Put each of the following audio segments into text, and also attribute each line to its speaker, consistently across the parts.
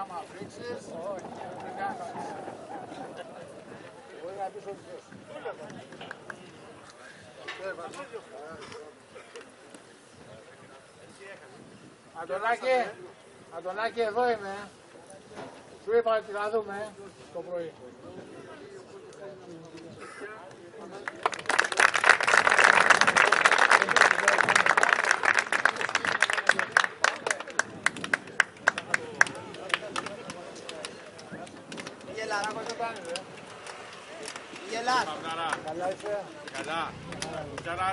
Speaker 1: Άμα φρίξεις, όχι, δεν κάνεις. Μπορεί να πεις ό,τι θες. Αντωνάκη, Αντωνάκη εδώ είμαι. Σου είπα ότι θα δούμε το πρωί.
Speaker 2: Jalan.
Speaker 1: Yalan. Yalan. Kalau. Yalan.
Speaker 2: Kalau.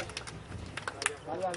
Speaker 3: Kalau.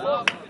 Speaker 3: Bravo.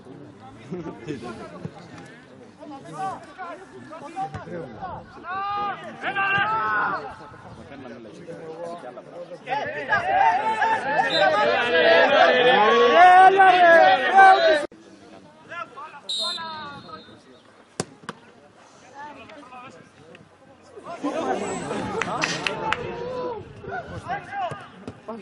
Speaker 1: Καλά είσαι.
Speaker 3: Ay.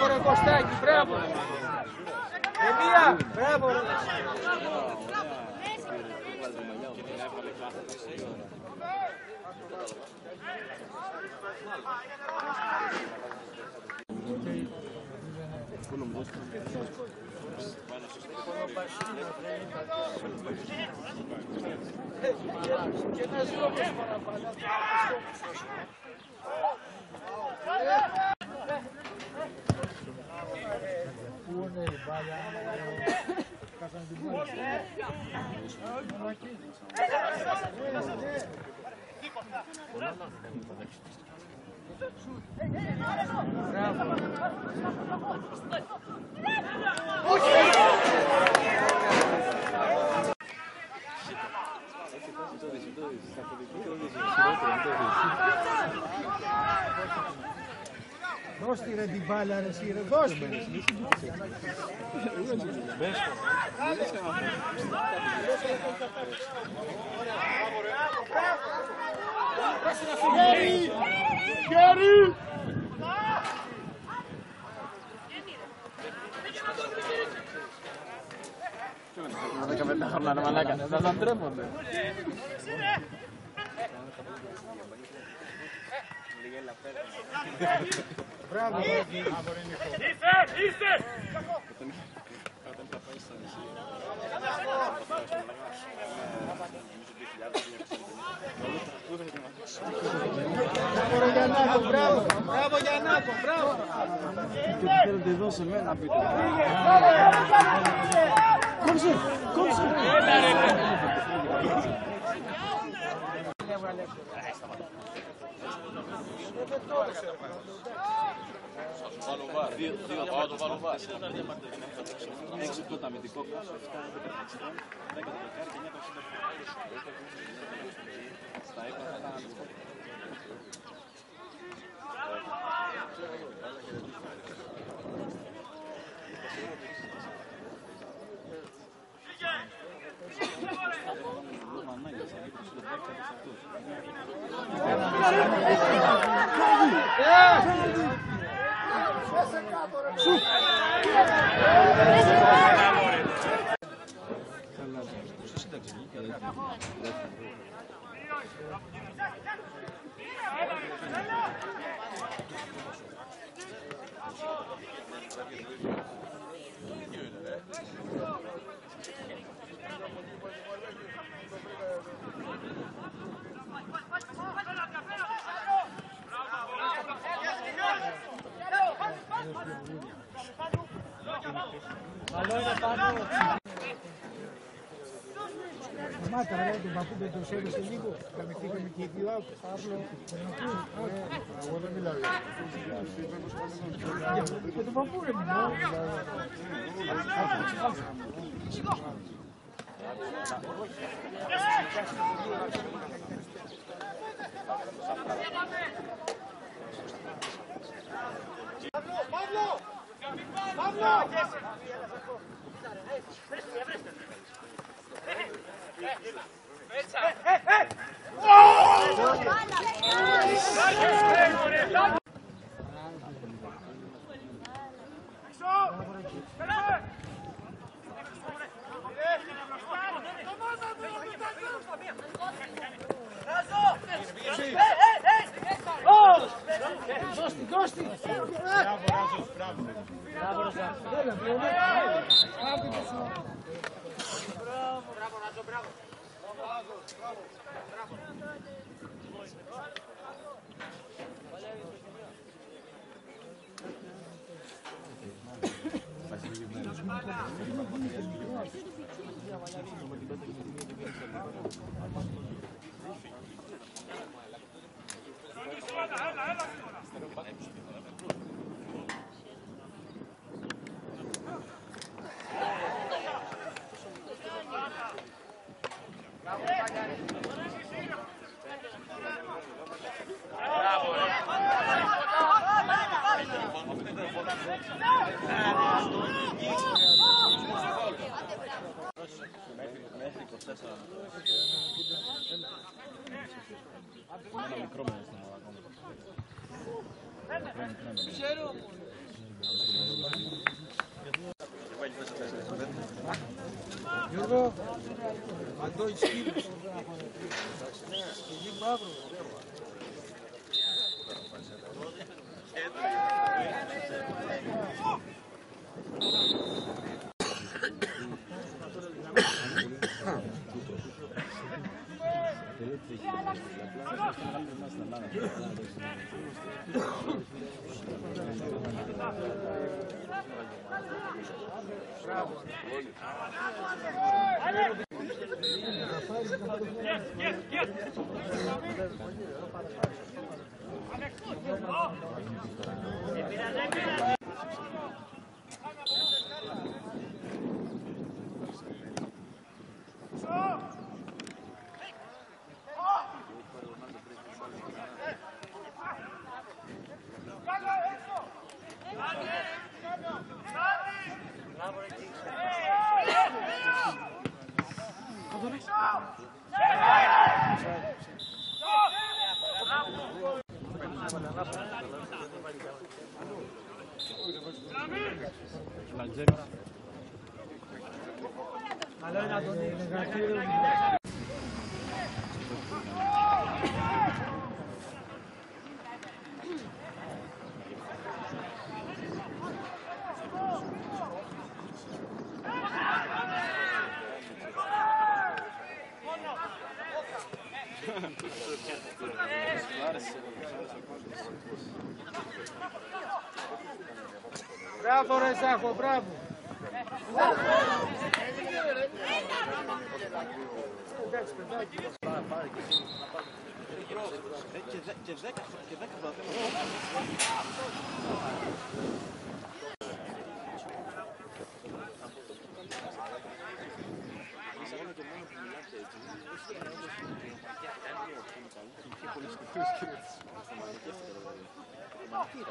Speaker 3: Браво,
Speaker 1: Костеньки, браво! Θέλω.
Speaker 3: δεν πολλά χαιρετίσματα.
Speaker 1: Offside, ρε, Bravo. Offside. Μπράβο ρε Κωστάκη, μπράβο. Εμία, μπράβο ρε. Και ένας λόγος παραπάνω. Πού είναι Κάσανε την μπάλα. Δώσ' τη ρε την μπάλα ρε εσύ ρε, δώσ' τη ρε. Μπράβο, Ρόκι. Μπράβο ρε Γιαννάκο, μπράβο. Μπράβο Γιαννάκο, μπράβο. Κόψε, κόψε.
Speaker 3: Βάλω βάρ. Δύο, δύο, πάω το βάλω βάρ. Έξι το αμυντικό κάσο, 7 10 το δεκάρι και 9 το 60. Στα έπαθα Sus! Ήταν αμυντικό.
Speaker 1: Μάτα ρε, τον παππού δεν το σέβεσαι λίγο. Καμηθήκαμε και οι δύο out. Παύλο, τον ακούω. Εγώ δεν μιλάω. Για τον παππού ρε μιλάω. Gosti, gosti! Bravo, bravo, bravo. Το σου. Γιώργο, Deutsche Kiel. Bizim Mavro. Bravo. Yes, yes, yes. Alena, donde μπράβο. Εντάξει, παιδάκι.
Speaker 3: Και δε- και δέκα και
Speaker 2: Bravo.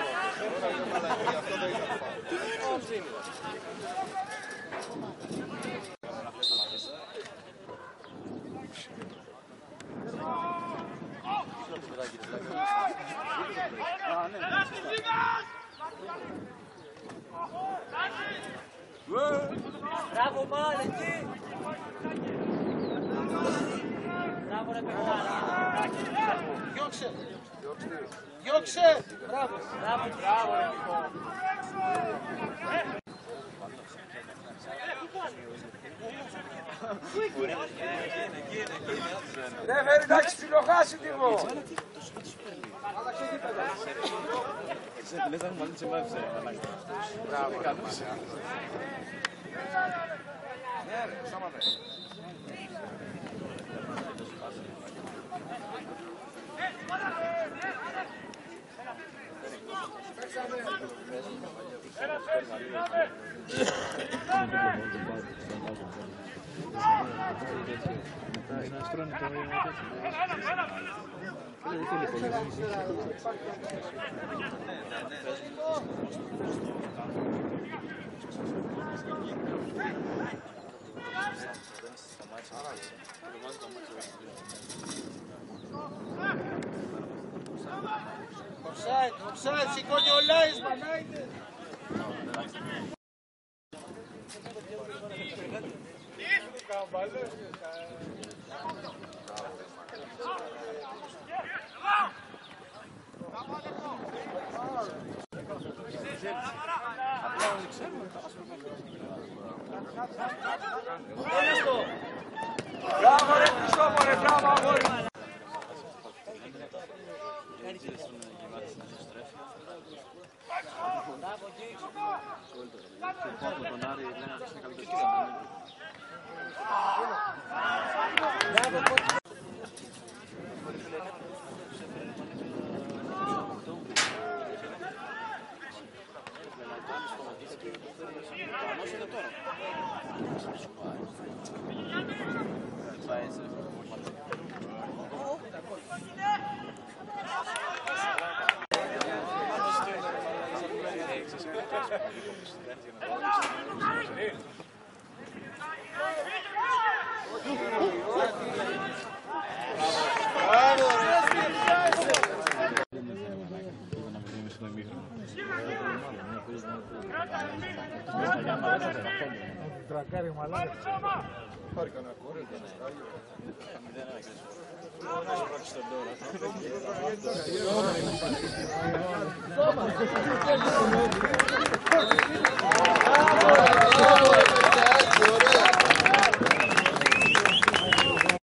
Speaker 4: Μπράβο μάλλον εκεί. Μπράβο ρε παιχτάρα.
Speaker 1: Διώξε. Διώξε. Μπράβο.
Speaker 4: Μπράβο,
Speaker 1: Μπράβο ρε Νικό. Δεν φέρει εντάξει ψιλοχάσει λίγο. Άλλαξε γήπεδα.
Speaker 3: Λες να έχουμε μαζί τσιμάδες, ε, μαλάκα.
Speaker 1: Μπράβο.
Speaker 3: Καλούς.
Speaker 1: Ναι ρε, σταμάτε. Offside, offside, σηκώνει ο Λάις, μανάιτε. Μπράβο ρε δακάρι μαλάκα.
Speaker 2: Πάρει κανένα κόρε, δεν σκάγει.
Speaker 3: Μπράβο,